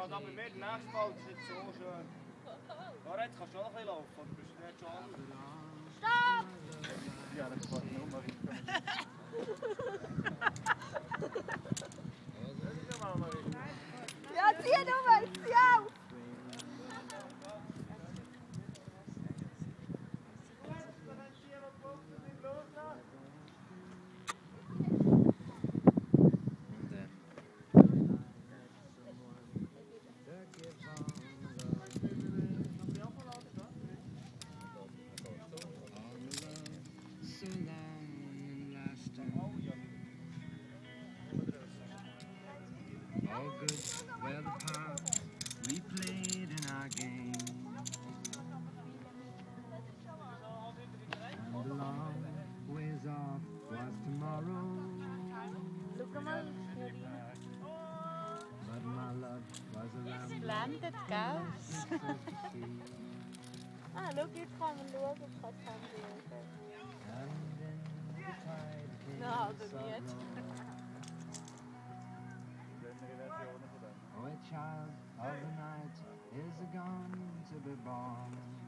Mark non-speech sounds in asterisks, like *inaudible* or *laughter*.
gerade aber mehr der nächste Ball, das ist so schön. Ja, jetzt kannst laufen, anders. Stopp! Ja. All good the parts we played in our game. And the long ways off was tomorrow. But my love was around Blendet, gell? so *laughs* to see. Ah, schau, jetzt kann man schauen, ob es Handy ist. And then the tide *laughs* child of the night is a gone to be born.